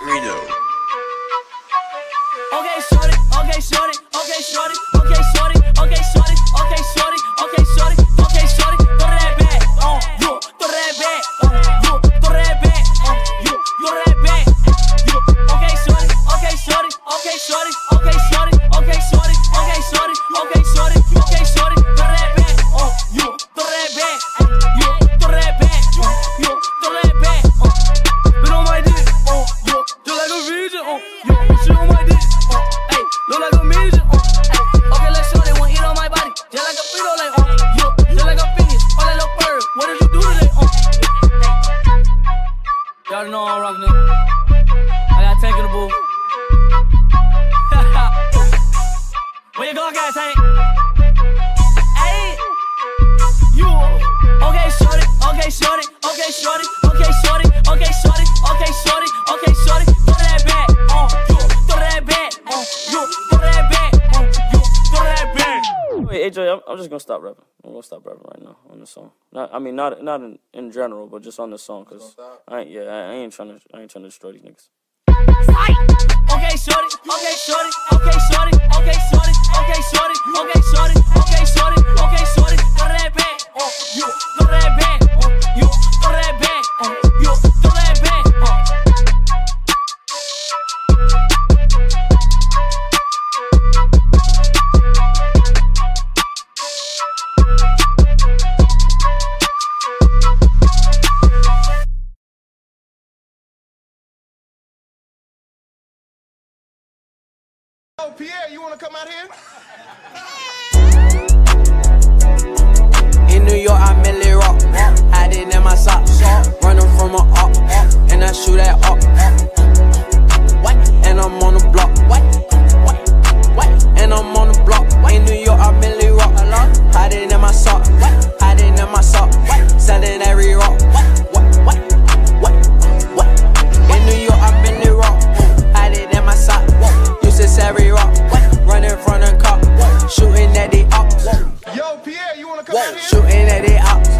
Reno. ass ain't. Hey, you. Okay, shorty. Okay, shorty. Okay, shorty. Okay, shorty. Okay, shorty. Okay, shorty. Okay, shorty. Throw that back on you. Throw that back on you. Throw that back on you. Throw that back. Wait, AJ, I'm, I'm just gonna stop rapping. I'm gonna stop rapping right now on the song. Not, I mean, not not in, in general, but just on the song, cause I ain't, yeah, I, I ain't trying to, I ain't trying to destroy these niggas. Okay, shorty, okay, shorty, okay, shorty, okay, shorty, okay, shorty, okay, shorty, Pierre, you wanna come out here? Shooting at